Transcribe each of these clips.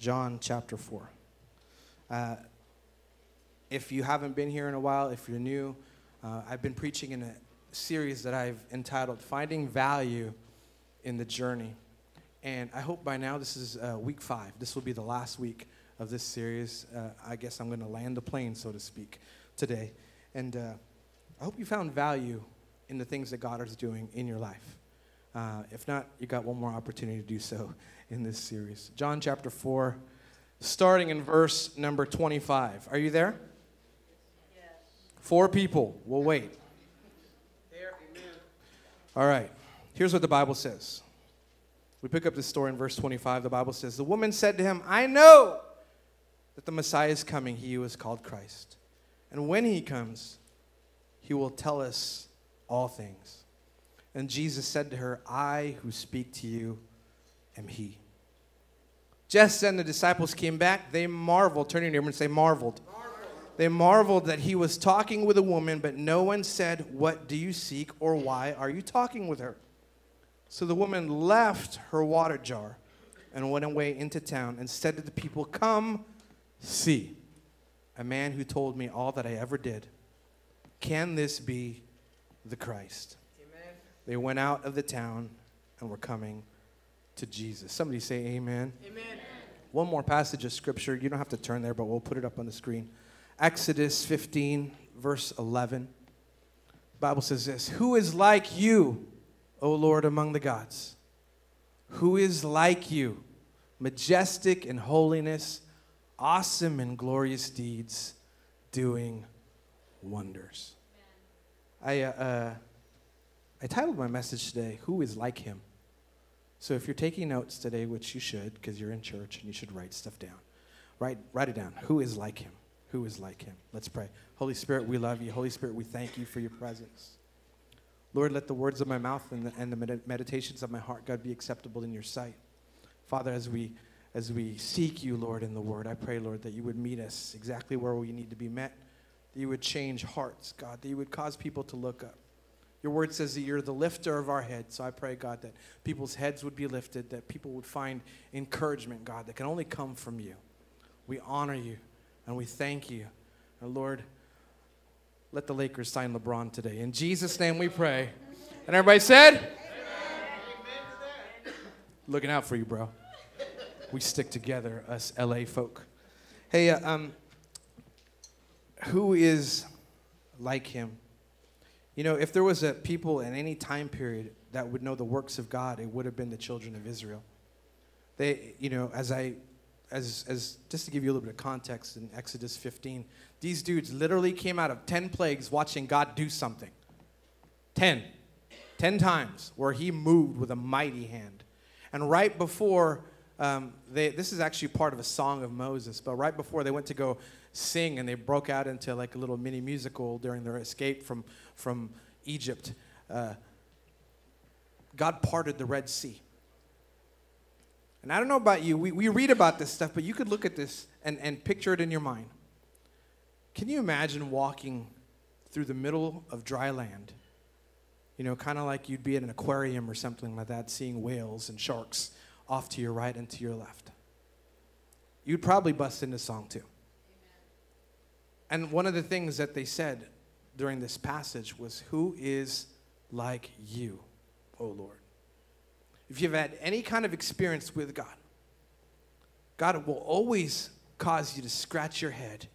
John chapter 4. Uh, if you haven't been here in a while, if you're new, uh, I've been preaching in a series that I've entitled Finding Value in the Journey. And I hope by now this is uh, week five. This will be the last week of this series. Uh, I guess I'm going to land the plane, so to speak, today. And uh, I hope you found value in the things that God is doing in your life. Uh, if not, you got one more opportunity to do so in this series. John chapter 4, starting in verse number 25. Are you there? Yes. Four people. We'll wait. There, amen. All right. Here's what the Bible says. We pick up this story in verse 25. The Bible says, The woman said to him, I know that the Messiah is coming, he who is called Christ. And when he comes, he will tell us all things. And Jesus said to her, I who speak to you am he. Just then the disciples came back. They marveled. Turn your neighbor and say, marveled. marveled. They marveled that he was talking with a woman, but no one said, What do you seek or why are you talking with her? So the woman left her water jar and went away into town and said to the people, Come see a man who told me all that I ever did. Can this be the Christ? Amen. They went out of the town and were coming to Jesus. Somebody say amen. Amen. One more passage of scripture. You don't have to turn there, but we'll put it up on the screen. Exodus 15, verse 11. The Bible says this Who is like you, O Lord, among the gods? Who is like you, majestic in holiness, awesome in glorious deeds, doing wonders? I, uh, uh, I titled my message today, Who is Like Him? So if you're taking notes today, which you should, because you're in church and you should write stuff down, write, write it down. Who is like him? Who is like him? Let's pray. Holy Spirit, we love you. Holy Spirit, we thank you for your presence. Lord, let the words of my mouth and the, and the med- meditations of my heart, God, be acceptable in your sight. Father, as we, as we seek you, Lord, in the word, I pray, Lord, that you would meet us exactly where we need to be met, that you would change hearts, God, that you would cause people to look up. Your word says that you're the lifter of our heads. So I pray, God, that people's heads would be lifted, that people would find encouragement, God, that can only come from you. We honor you and we thank you. And Lord, let the Lakers sign LeBron today. In Jesus' name we pray. And everybody said? Amen. Looking out for you, bro. We stick together, us LA folk. Hey, uh, um, who is like him? You know, if there was a people in any time period that would know the works of God, it would have been the children of Israel. They, you know, as I, as, as just to give you a little bit of context in Exodus 15, these dudes literally came out of 10 plagues watching God do something. 10. 10 times where he moved with a mighty hand. And right before, um, they, this is actually part of a song of Moses, but right before they went to go sing and they broke out into like a little mini musical during their escape from, from Egypt. Uh, God parted the Red Sea. And I don't know about you, we, we read about this stuff, but you could look at this and, and picture it in your mind. Can you imagine walking through the middle of dry land? You know, kind of like you'd be at an aquarium or something like that, seeing whales and sharks off to your right and to your left. You'd probably bust into song too. And one of the things that they said during this passage was, Who is like you, O Lord? If you've had any kind of experience with God, God will always cause you to scratch your head,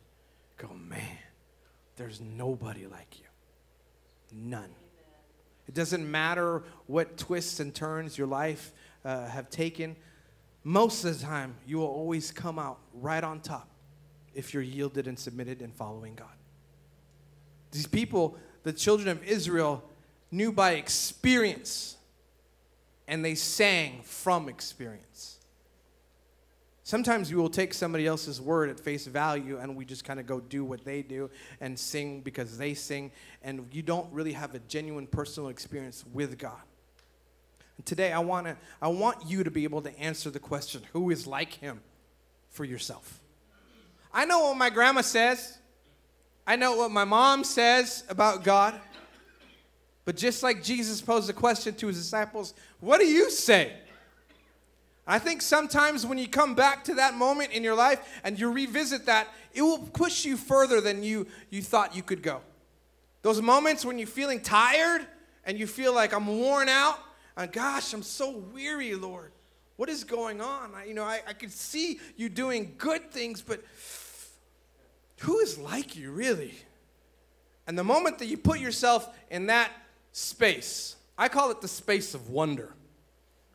go, Man, there's nobody like you. None. It doesn't matter what twists and turns your life uh, have taken. Most of the time, you will always come out right on top if you're yielded and submitted and following God. These people, the children of Israel, knew by experience and they sang from experience. Sometimes we will take somebody else's word at face value and we just kind of go do what they do and sing because they sing, and you don't really have a genuine personal experience with God. And today, I, wanna, I want you to be able to answer the question who is like him for yourself? I know what my grandma says. I know what my mom says about God. But just like Jesus posed a question to his disciples, what do you say? I think sometimes when you come back to that moment in your life and you revisit that, it will push you further than you, you thought you could go. Those moments when you're feeling tired and you feel like I'm worn out, and gosh, I'm so weary, Lord. What is going on? I, you know, I, I could see you doing good things, but who is like you, really? And the moment that you put yourself in that space, I call it the space of wonder.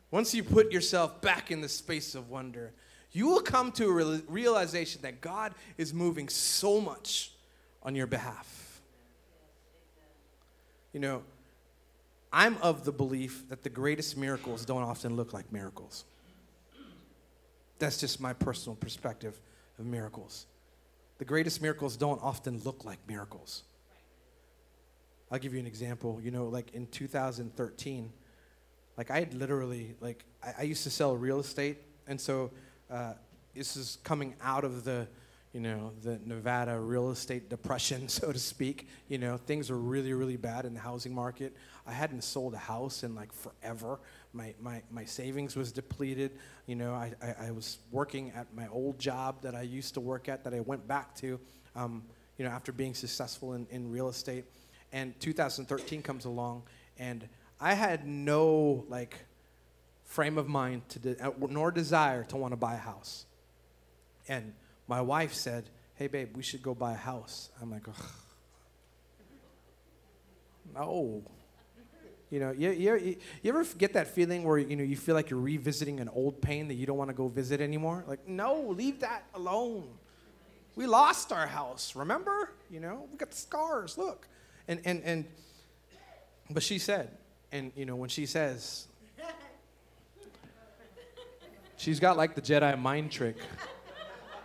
Once you put yourself back in the space of wonder, you will come to a realization that God is moving so much on your behalf. You know, I'm of the belief that the greatest miracles don't often look like miracles. That's just my personal perspective of miracles. The greatest miracles don't often look like miracles. I'll give you an example. You know, like in 2013, like I had literally, like, I, I used to sell real estate, and so uh, this is coming out of the, you know, the Nevada real estate depression, so to speak. You know, things were really, really bad in the housing market. I hadn't sold a house in like forever. My, my, my savings was depleted. You know, I, I, I was working at my old job that I used to work at that I went back to, um, you know, after being successful in, in real estate. And 2013 comes along, and I had no, like, frame of mind to de- uh, nor desire to want to buy a house. And my wife said, "Hey babe, we should go buy a house." I'm like, Ugh. "No." You know, you, you, you ever get that feeling where you know you feel like you're revisiting an old pain that you don't want to go visit anymore? Like, no, leave that alone. We lost our house, remember? You know, we got the scars. Look, and and and. But she said, and you know, when she says, she's got like the Jedi mind trick,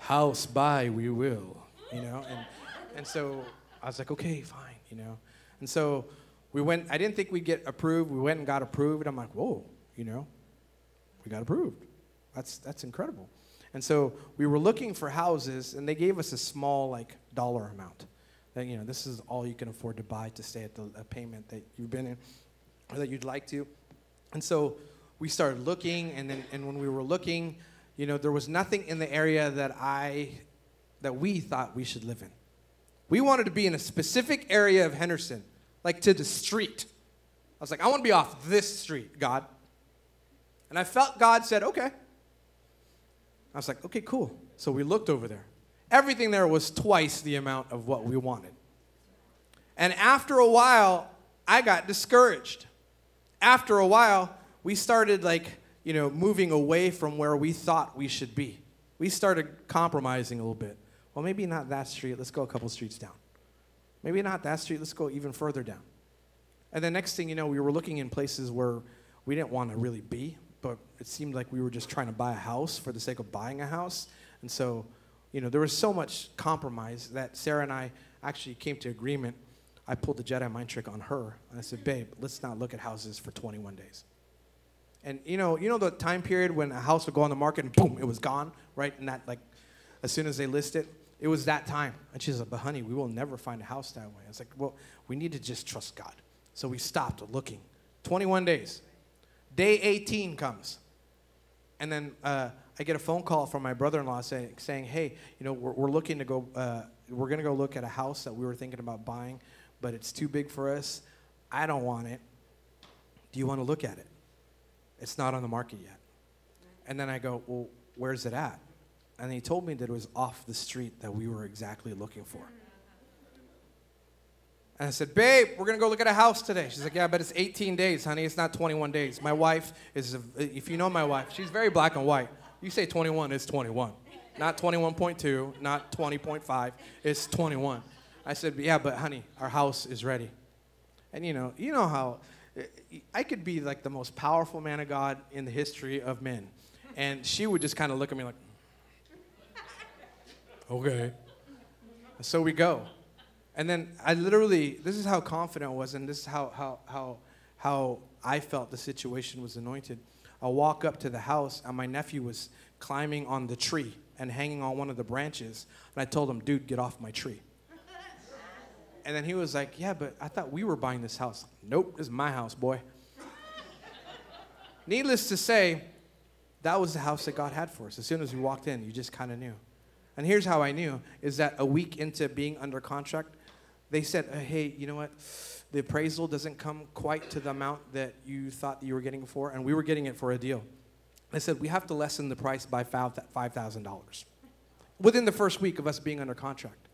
house buy we will, you know, and and so I was like, okay, fine, you know, and so we went, I didn't think we'd get approved. We went and got approved. I'm like, whoa, you know, we got approved. That's, that's incredible. And so we were looking for houses, and they gave us a small, like, dollar amount. That, you know, this is all you can afford to buy to stay at the payment that you've been in or that you'd like to. And so we started looking, and then and when we were looking, you know, there was nothing in the area that I that we thought we should live in. We wanted to be in a specific area of Henderson like to the street. I was like, I want to be off this street, God. And I felt God said, okay. I was like, okay, cool. So we looked over there. Everything there was twice the amount of what we wanted. And after a while, I got discouraged. After a while, we started like, you know, moving away from where we thought we should be. We started compromising a little bit. Well, maybe not that street. Let's go a couple streets down. Maybe not that street, let's go even further down. And the next thing you know, we were looking in places where we didn't want to really be, but it seemed like we were just trying to buy a house for the sake of buying a house. And so, you know, there was so much compromise that Sarah and I actually came to agreement. I pulled the Jedi mind trick on her, and I said, "Babe, let's not look at houses for 21 days." And you know, you know the time period when a house would go on the market and boom, it was gone, right? And that like, as soon as they list it, it was that time. And she's like, but honey, we will never find a house that way. I was like, well, we need to just trust God. So we stopped looking. 21 days. Day 18 comes. And then uh, I get a phone call from my brother-in-law say, saying, hey, you know, we're, we're looking to go, uh, we're going to go look at a house that we were thinking about buying, but it's too big for us. I don't want it. Do you want to look at it? It's not on the market yet. And then I go, well, where's it at? And he told me that it was off the street that we were exactly looking for. And I said, Babe, we're going to go look at a house today. She's like, Yeah, but it's 18 days, honey. It's not 21 days. My wife is, a, if you know my wife, she's very black and white. You say 21, it's 21. Not 21.2, not 20.5, it's 21. I said, Yeah, but honey, our house is ready. And you know, you know how I could be like the most powerful man of God in the history of men. And she would just kind of look at me like, okay. So we go. And then I literally, this is how confident I was, and this is how, how, how, how I felt the situation was anointed. I walk up to the house, and my nephew was climbing on the tree and hanging on one of the branches. And I told him, dude, get off my tree. And then he was like, yeah, but I thought we were buying this house. Nope, this is my house, boy. Needless to say, that was the house that God had for us. As soon as we walked in, you just kind of knew. And here's how I knew is that a week into being under contract, they said, uh, hey, you know what? The appraisal doesn't come quite to the amount that you thought you were getting for, and we were getting it for a deal. I said, we have to lessen the price by $5,000 within the first week of us being under contract.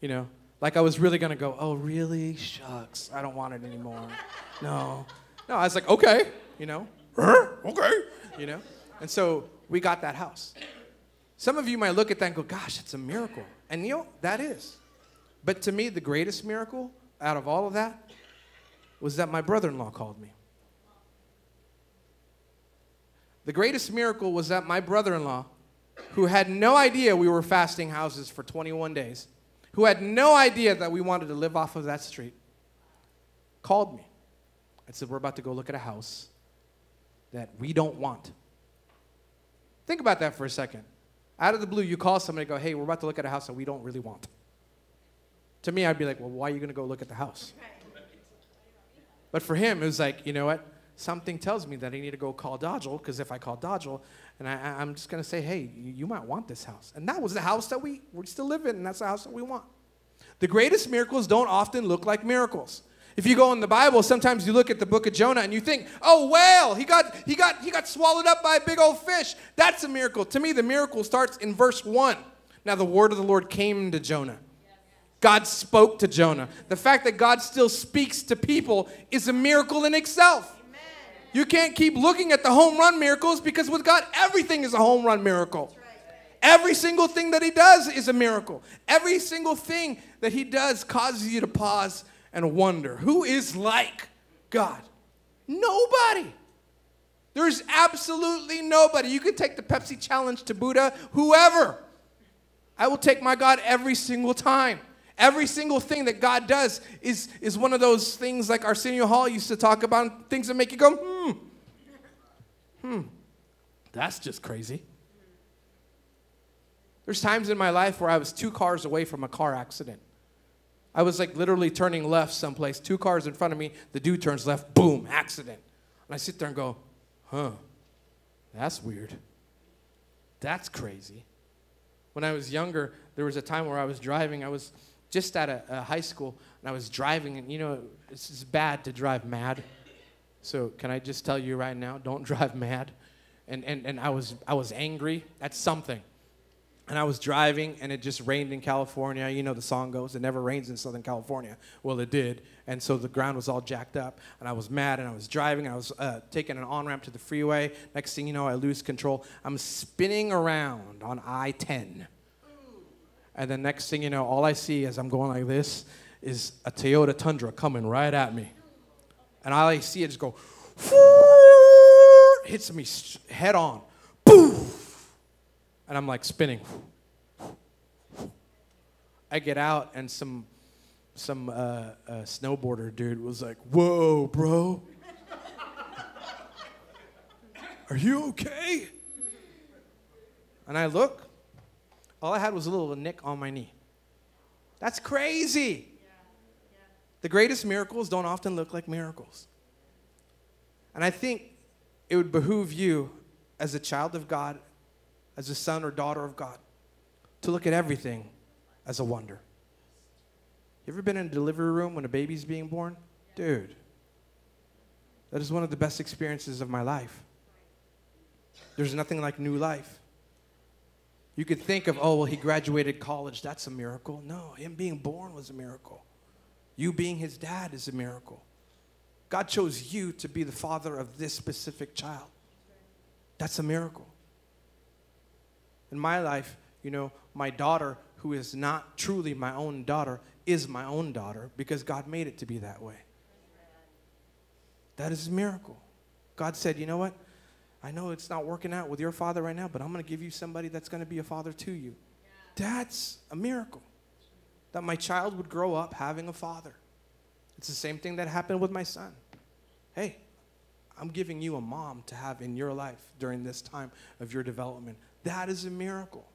You know, like I was really gonna go, oh, really? Shucks, I don't want it anymore. No. No, I was like, okay, you know, okay, you know. And so we got that house. Some of you might look at that and go, gosh, it's a miracle. And you know, that is. But to me, the greatest miracle out of all of that was that my brother in law called me. The greatest miracle was that my brother in law, who had no idea we were fasting houses for 21 days, who had no idea that we wanted to live off of that street, called me and said, We're about to go look at a house that we don't want. Think about that for a second. Out of the blue, you call somebody and go, Hey, we're about to look at a house that we don't really want. To me, I'd be like, Well, why are you going to go look at the house? But for him, it was like, You know what? Something tells me that I need to go call Dodjiel because if I call Dodjiel, and I, am just going to say, Hey, you, you might want this house. And that was the house that we, we still live in, and that's the house that we want. The greatest miracles don't often look like miracles. If you go in the Bible, sometimes you look at the book of Jonah and you think, "Oh, whale! He got he got he got swallowed up by a big old fish." That's a miracle. To me, the miracle starts in verse 1. Now the word of the Lord came to Jonah. God spoke to Jonah. The fact that God still speaks to people is a miracle in itself. You can't keep looking at the home run miracles because with God, everything is a home run miracle. Every single thing that He does is a miracle. Every single thing that He does causes you to pause and wonder who is like God? Nobody. There's absolutely nobody. You can take the Pepsi challenge to Buddha, whoever. I will take my God every single time. Every single thing that God does is, is one of those things like Arsenio Hall used to talk about, things that make you go, hmm, hmm, that's just crazy. There's times in my life where I was two cars away from a car accident. I was like literally turning left someplace, two cars in front of me, the dude turns left, boom, accident. And I sit there and go, huh, that's weird. That's crazy. When I was younger, there was a time where I was driving, I was just at a, a high school, and I was driving, and you know, it's, it's bad to drive mad. So can I just tell you right now, don't drive mad. And, and, and I, was, I was angry at something and I was driving, and it just rained in California. You know the song goes, "It never rains in Southern California." Well, it did, and so the ground was all jacked up, and I was mad, and I was driving. I was uh, taking an on ramp to the freeway. Next thing you know, I lose control. I'm spinning around on I-10, and the next thing you know, all I see as I'm going like this is a Toyota Tundra coming right at me, and all I see it just go, hits me head on, boom and I'm like spinning. I get out, and some some uh, uh, snowboarder dude was like, "Whoa, bro, are you okay?" And I look. All I had was a little nick on my knee. That's crazy. The greatest miracles don't often look like miracles. And I think it would behoove you as a child of God as a son or daughter of God, to look at everything as a wonder. You ever been in a delivery room when a baby's being born? Dude, that is one of the best experiences of my life. There's nothing like new life. You could think of, oh, well, he graduated college. That's a miracle. No, him being born was a miracle. You being his dad is a miracle. God chose you to be the father of this specific child. That's a miracle in my life, you know, my daughter, who is not truly my own daughter, is my own daughter because God made it to be that way. That is a miracle. God said, you know what? I know it's not working out with your father right now, but I'm going to give you somebody that's going to be a father to you. That's a miracle. That my child would grow up having a father. It's the same thing that happened with my son. Hey, I'm giving you a mom to have in your life during this time of your development. That is a miracle.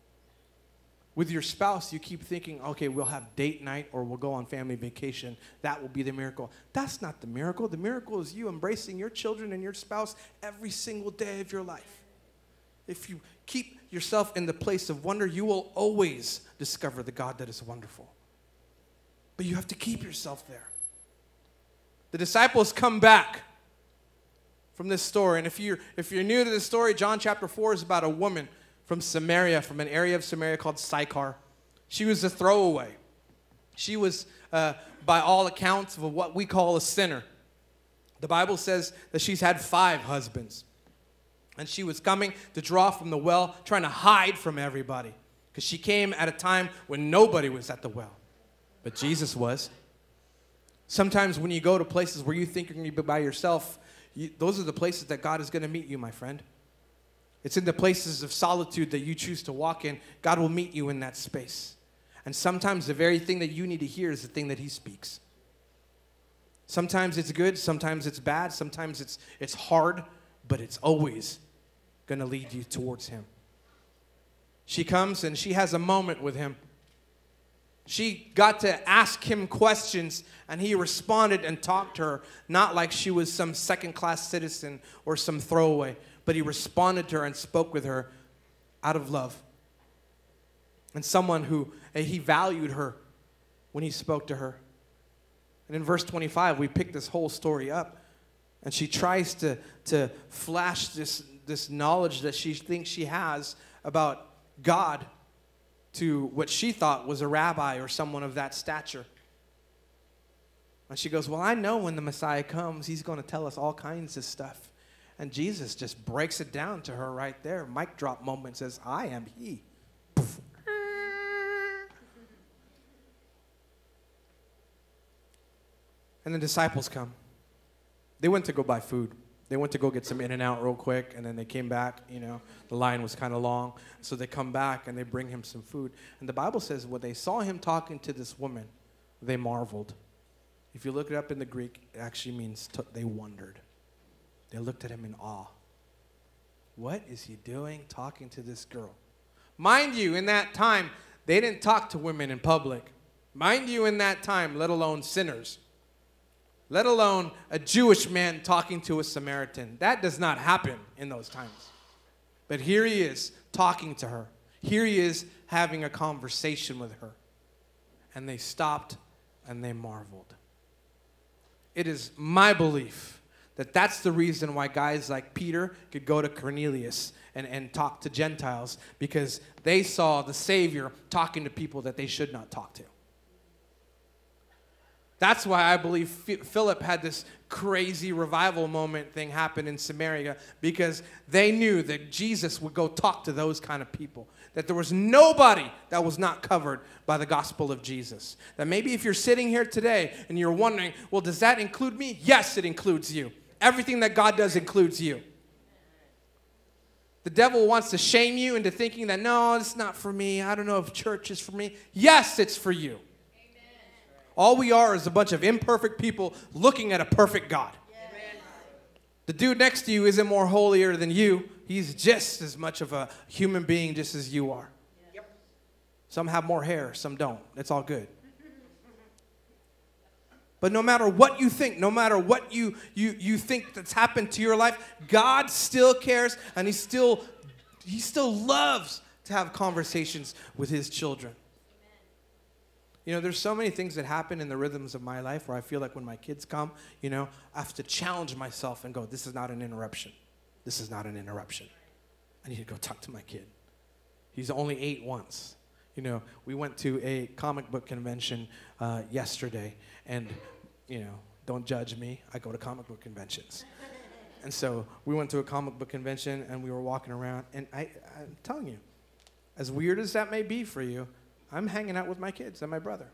With your spouse, you keep thinking, okay, we'll have date night or we'll go on family vacation. That will be the miracle. That's not the miracle. The miracle is you embracing your children and your spouse every single day of your life. if you keep yourself in the place of wonder, you will always discover the God that is wonderful. But you have to keep yourself there. The disciples come back from this story. And if you're, if you're new to the story, John chapter 4 is about a woman from Samaria, from an area of Samaria called Sychar. She was a throwaway. She was, uh, by all accounts, of what we call a sinner. The Bible says that she's had five husbands. And she was coming to draw from the well, trying to hide from everybody. Because she came at a time when nobody was at the well. But Jesus was. Sometimes when you go to places where you think you're going to be by yourself, you, those are the places that God is going to meet you, my friend. It's in the places of solitude that you choose to walk in. God will meet you in that space. And sometimes the very thing that you need to hear is the thing that He speaks. Sometimes it's good, sometimes it's bad, sometimes it's, it's hard, but it's always going to lead you towards Him. She comes and she has a moment with Him. She got to ask him questions, and he responded and talked to her, not like she was some second class citizen or some throwaway, but he responded to her and spoke with her out of love. And someone who he valued her when he spoke to her. And in verse 25, we pick this whole story up, and she tries to, to flash this, this knowledge that she thinks she has about God to what she thought was a rabbi or someone of that stature. And she goes, Well, I know when the Messiah comes, he's going to tell us all kinds of stuff. And Jesus just breaks it down to her right there. Mic drop moment says, I am he. And the disciples come. They went to go buy food. They went to go get some In-N-Out real quick, and then they came back. You know, the line was kind of long. So they come back and they bring him some food. And the Bible says when they saw him talking to this woman, they marveled. If you look it up in the Greek, it actually means t- they wondered. They looked at him in awe. What is he doing talking to this girl? Mind you, in that time, they didn't talk to women in public. Mind you, in that time, let alone sinners let alone a Jewish man talking to a Samaritan. That does not happen in those times. But here he is talking to her. Here he is having a conversation with her. And they stopped and they marveled. It is my belief that that's the reason why guys like Peter could go to Cornelius and, and talk to Gentiles because they saw the Savior talking to people that they should not talk to. That's why I believe Philip had this crazy revival moment thing happen in Samaria because they knew that Jesus would go talk to those kind of people. That there was nobody that was not covered by the gospel of Jesus. That maybe if you're sitting here today and you're wondering, well, does that include me? Yes, it includes you. Everything that God does includes you. The devil wants to shame you into thinking that, no, it's not for me. I don't know if church is for me. Yes, it's for you. All we are is a bunch of imperfect people looking at a perfect God. The dude next to you isn't more holier than you. He's just as much of a human being, just as you are. Yep. Some have more hair, some don't. It's all good. But no matter what you think, no matter what you, you, you think that's happened to your life, God still cares and He still, he still loves to have conversations with His children. You know, there's so many things that happen in the rhythms of my life where I feel like when my kids come, you know, I have to challenge myself and go, this is not an interruption. This is not an interruption. I need to go talk to my kid. He's only eight once. You know, we went to a comic book convention uh, yesterday, and, you know, don't judge me. I go to comic book conventions. and so we went to a comic book convention, and we were walking around, and I, I'm telling you, as weird as that may be for you, I'm hanging out with my kids and my brother.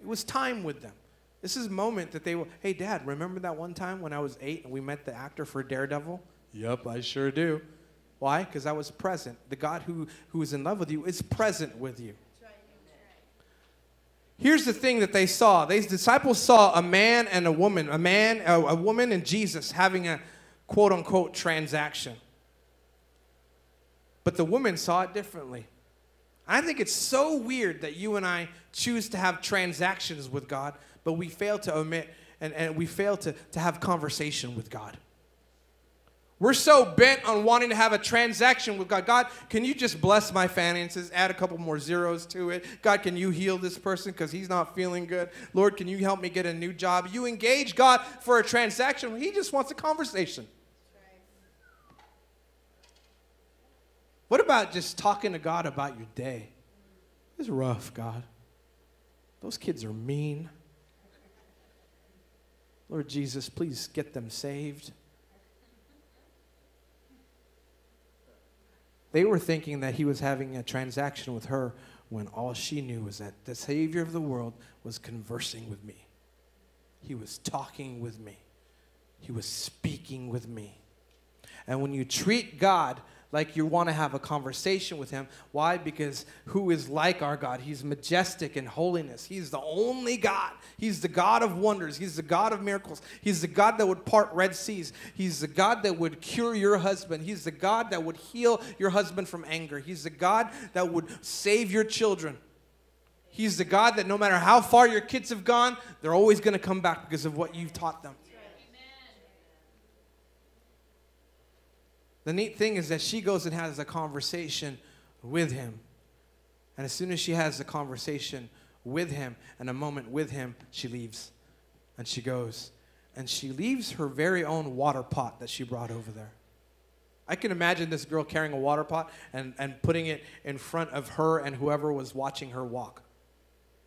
It was time with them. This is a moment that they will, hey, dad, remember that one time when I was eight and we met the actor for Daredevil? Yep, I sure do. Why? Because I was present. The God who, who is in love with you is present with you. Here's the thing that they saw. These disciples saw a man and a woman, a man, a, a woman and Jesus having a quote unquote transaction. But the woman saw it differently. I think it's so weird that you and I choose to have transactions with God, but we fail to omit and, and we fail to, to have conversation with God. We're so bent on wanting to have a transaction with God. God, can you just bless my finances? Add a couple more zeros to it. God, can you heal this person because he's not feeling good? Lord, can you help me get a new job? You engage God for a transaction. He just wants a conversation. What about just talking to God about your day? It's rough, God. Those kids are mean. Lord Jesus, please get them saved. They were thinking that he was having a transaction with her when all she knew was that the Savior of the world was conversing with me. He was talking with me. He was speaking with me. And when you treat God like you want to have a conversation with him. Why? Because who is like our God? He's majestic in holiness. He's the only God. He's the God of wonders. He's the God of miracles. He's the God that would part Red Seas. He's the God that would cure your husband. He's the God that would heal your husband from anger. He's the God that would save your children. He's the God that no matter how far your kids have gone, they're always going to come back because of what you've taught them. The neat thing is that she goes and has a conversation with him. And as soon as she has a conversation with him and a moment with him, she leaves. And she goes. And she leaves her very own water pot that she brought over there. I can imagine this girl carrying a water pot and, and putting it in front of her and whoever was watching her walk.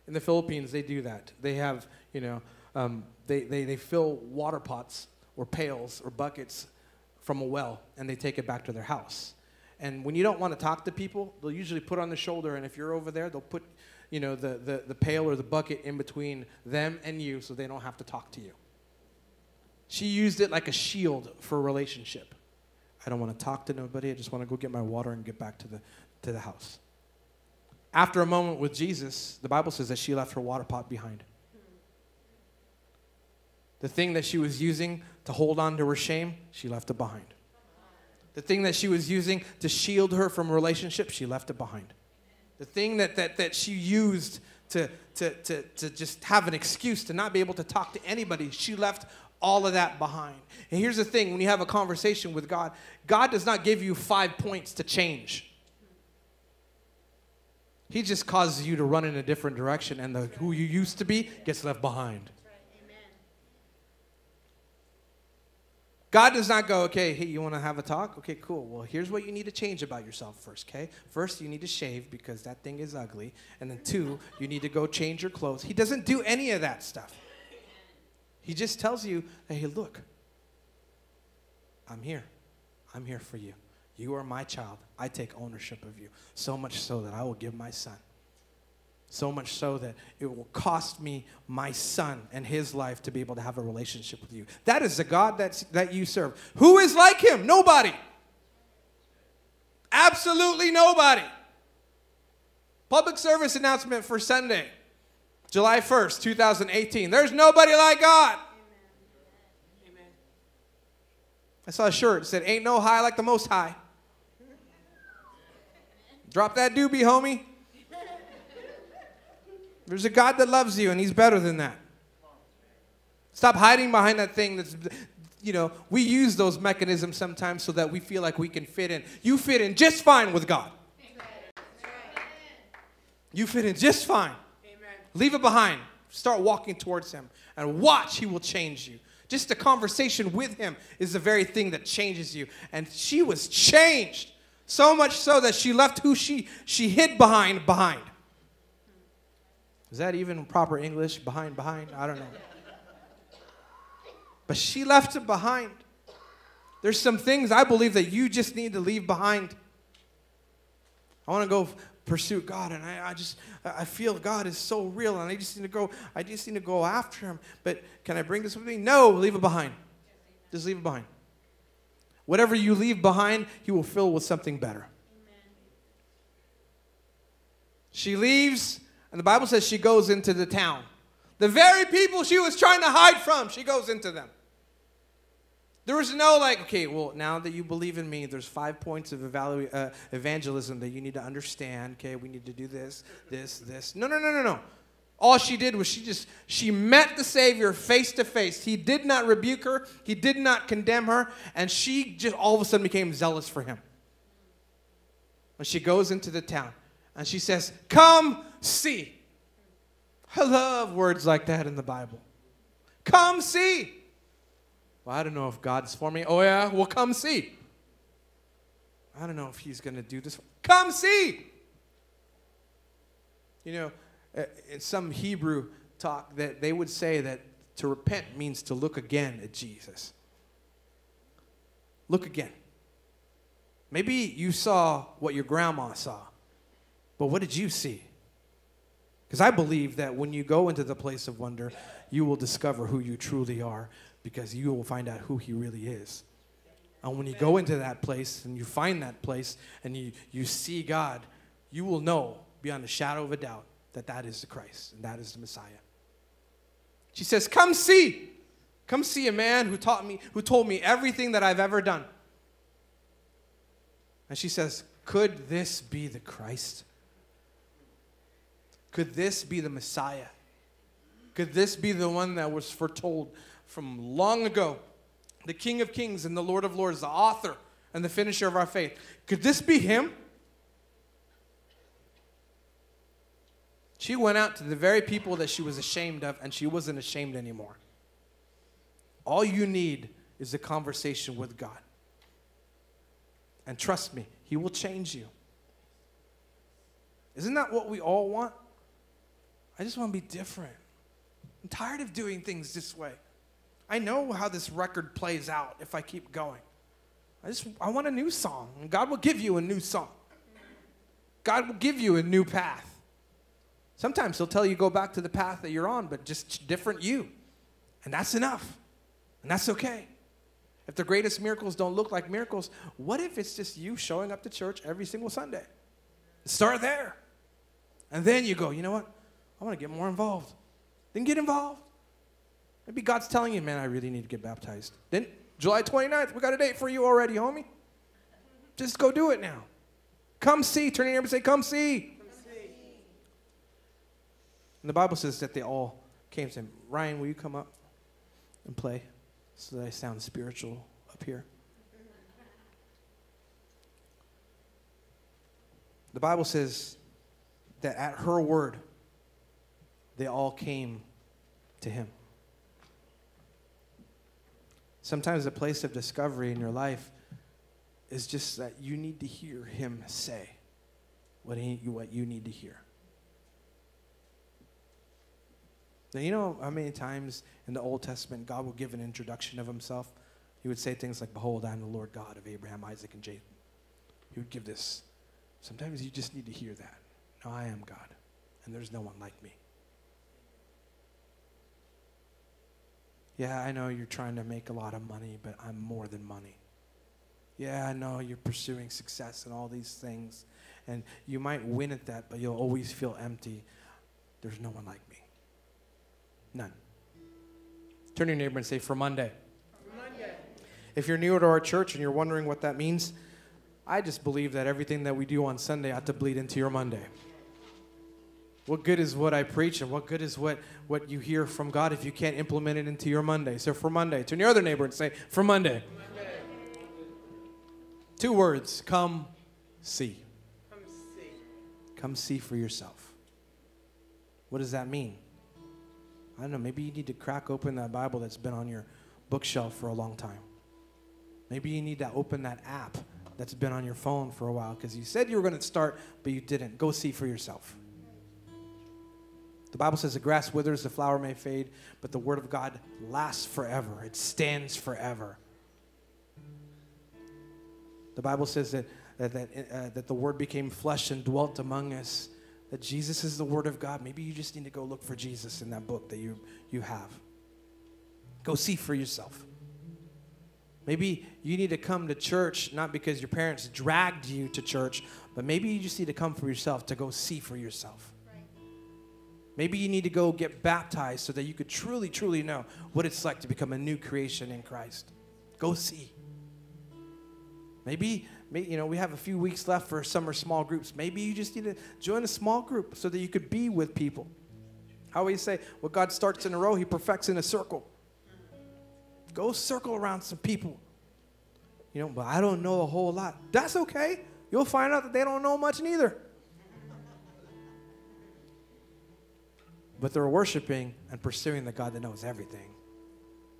In the Philippines, they do that. They have, you know, um, they, they, they fill water pots or pails or buckets from a well and they take it back to their house. And when you don't want to talk to people, they'll usually put on the shoulder, and if you're over there, they'll put, you know, the, the, the pail or the bucket in between them and you so they don't have to talk to you. She used it like a shield for a relationship. I don't want to talk to nobody. I just want to go get my water and get back to the, to the house. After a moment with Jesus, the Bible says that she left her water pot behind. The thing that she was using to hold on to her shame, she left it behind. The thing that she was using to shield her from relationships, she left it behind. The thing that, that, that she used to, to, to, to just have an excuse to not be able to talk to anybody, she left all of that behind. And here's the thing when you have a conversation with God, God does not give you five points to change. He just causes you to run in a different direction, and the who you used to be gets left behind. God does not go, okay, hey, you want to have a talk? Okay, cool. Well, here's what you need to change about yourself first, okay? First, you need to shave because that thing is ugly. And then, two, you need to go change your clothes. He doesn't do any of that stuff. He just tells you, hey, look, I'm here. I'm here for you. You are my child. I take ownership of you. So much so that I will give my son so much so that it will cost me my son and his life to be able to have a relationship with you. That is the God that's, that you serve. Who is like him? Nobody. Absolutely nobody. Public service announcement for Sunday, July 1st, 2018. There's nobody like God. Amen. I saw a shirt that said, Ain't no high like the most high. Drop that doobie, homie. There's a God that loves you, and He's better than that. Stop hiding behind that thing that's, you know, we use those mechanisms sometimes so that we feel like we can fit in. You fit in just fine with God. You fit in just fine. Leave it behind. Start walking towards Him and watch, He will change you. Just a conversation with Him is the very thing that changes you. And she was changed so much so that she left who she, she hid behind behind. Is that even proper English? Behind, behind? I don't know. But she left it behind. There's some things I believe that you just need to leave behind. I want to go pursue God, and I, I just I feel God is so real, and I just need to go. I just need to go after Him. But can I bring this with me? No, leave it behind. Just leave it behind. Whatever you leave behind, He will fill with something better. Amen. She leaves and the Bible says she goes into the town. The very people she was trying to hide from, she goes into them. There was no like, okay, well, now that you believe in me, there's five points of evalu- uh, evangelism that you need to understand. Okay, we need to do this, this, this. No, no, no, no, no. All she did was she just she met the Savior face to face. He did not rebuke her, he did not condemn her, and she just all of a sudden became zealous for him. And she goes into the town and she says, Come see. I love words like that in the Bible. Come see. Well, I don't know if God's for me. Oh, yeah? Well, come see. I don't know if He's going to do this. Come see. You know, uh, in some Hebrew talk, that they would say that to repent means to look again at Jesus. Look again. Maybe you saw what your grandma saw, but what did you see? Because I believe that when you go into the place of wonder, you will discover who you truly are because you will find out who He really is. And when you go into that place and you find that place and you, you see God, you will know beyond a shadow of a doubt that that is the Christ and that is the Messiah. She says, Come see. Come see a man who taught me, who told me everything that I've ever done. And she says, Could this be the Christ? Could this be the Messiah? Could this be the one that was foretold from long ago? The King of Kings and the Lord of Lords, the author and the finisher of our faith. Could this be him? She went out to the very people that she was ashamed of, and she wasn't ashamed anymore. All you need is a conversation with God. And trust me, He will change you. Isn't that what we all want? I just want to be different. I'm tired of doing things this way. I know how this record plays out if I keep going. I just I want a new song. And God will give you a new song. God will give you a new path. Sometimes he'll tell you go back to the path that you're on, but just different you. And that's enough. And that's okay. If the greatest miracles don't look like miracles, what if it's just you showing up to church every single Sunday? Start there. And then you go, you know what? I want to get more involved. Then get involved. Maybe God's telling you, man, I really need to get baptized. Then July 29th, we got a date for you already, homie. Just go do it now. Come see. Turn your neighbor and say, come see. come see. And the Bible says that they all came to him. Ryan, will you come up and play so that I sound spiritual up here? The Bible says that at her word, they all came to him. Sometimes the place of discovery in your life is just that you need to hear him say what, he, what you need to hear. Now, you know how many times in the Old Testament God will give an introduction of himself? He would say things like, Behold, I am the Lord God of Abraham, Isaac, and Jacob. He would give this. Sometimes you just need to hear that. No, I am God, and there's no one like me. Yeah, I know you're trying to make a lot of money, but I'm more than money. Yeah, I know you're pursuing success and all these things, and you might win at that, but you'll always feel empty. There's no one like me. None. Turn to your neighbor and say, For Monday. For Monday. If you're new to our church and you're wondering what that means, I just believe that everything that we do on Sunday ought to bleed into your Monday. What good is what I preach and what good is what, what you hear from God if you can't implement it into your Monday? So for Monday, turn your other neighbor and say, for Monday. Monday. Two words, come see. Come see. Come see for yourself. What does that mean? I don't know, maybe you need to crack open that Bible that's been on your bookshelf for a long time. Maybe you need to open that app that's been on your phone for a while because you said you were going to start, but you didn't. Go see for yourself. The Bible says the grass withers, the flower may fade, but the word of God lasts forever. It stands forever. The Bible says that, that, that, uh, that the word became flesh and dwelt among us, that Jesus is the word of God. Maybe you just need to go look for Jesus in that book that you, you have. Go see for yourself. Maybe you need to come to church not because your parents dragged you to church, but maybe you just need to come for yourself to go see for yourself. Maybe you need to go get baptized so that you could truly, truly know what it's like to become a new creation in Christ. Go see. Maybe, you know, we have a few weeks left for summer small groups. Maybe you just need to join a small group so that you could be with people. How we say, what God starts in a row, He perfects in a circle. Go circle around some people. You know, but I don't know a whole lot. That's okay. You'll find out that they don't know much neither. But they're worshiping and pursuing the God that knows everything.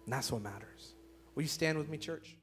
And that's what matters. Will you stand with me, church?